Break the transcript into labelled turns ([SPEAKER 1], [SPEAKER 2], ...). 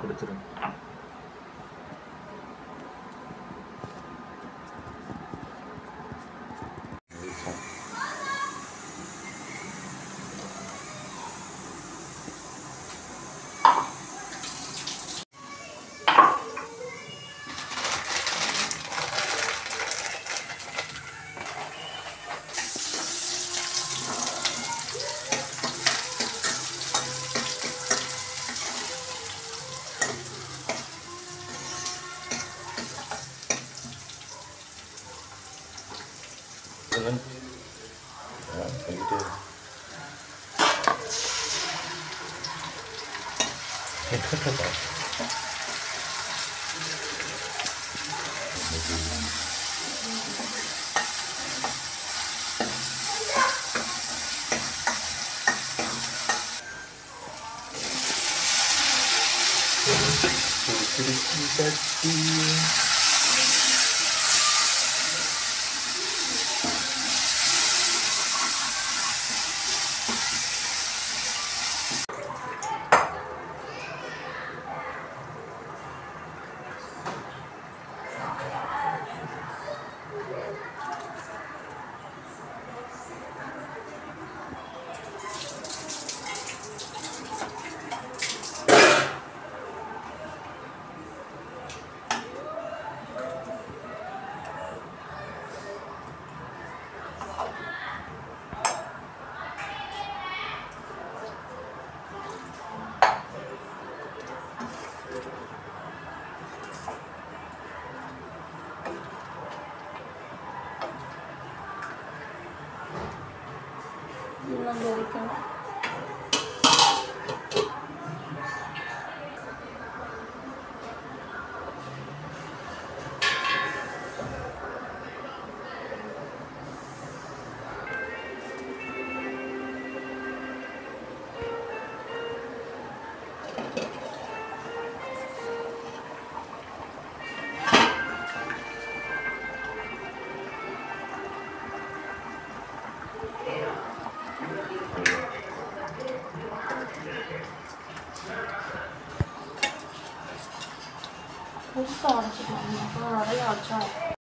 [SPEAKER 1] கொடுத்துருங்க
[SPEAKER 2] sini. Ya, begitu. Hebat apa?
[SPEAKER 1] Terima kasih.
[SPEAKER 3] ഉപയോഗിക്കണം Yeah. 보쌈 지금 먹으러 해야죠.